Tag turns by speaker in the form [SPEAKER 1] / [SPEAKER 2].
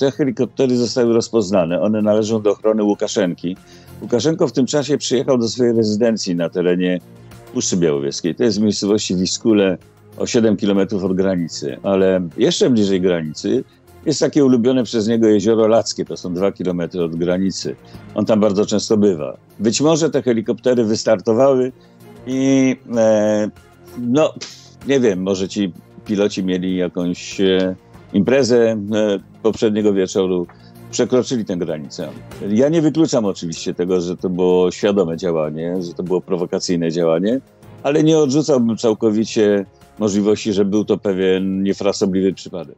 [SPEAKER 1] te helikoptery zostały rozpoznane. One należą do ochrony Łukaszenki. Łukaszenko w tym czasie przyjechał do swojej rezydencji na terenie Puszczy Białowieskiej. To jest w miejscowości Wiskule, o 7 kilometrów od granicy, ale jeszcze bliżej granicy jest takie ulubione przez niego jezioro Lackie, to są 2 kilometry od granicy. On tam bardzo często bywa. Być może te helikoptery wystartowały i e, no, nie wiem, może ci piloci mieli jakąś e, imprezę e, poprzedniego wieczoru, przekroczyli tę granicę. Ja nie wykluczam oczywiście tego, że to było świadome działanie, że to było prowokacyjne działanie, ale nie odrzucałbym całkowicie możliwości, że był to pewien niefrasobliwy przypadek.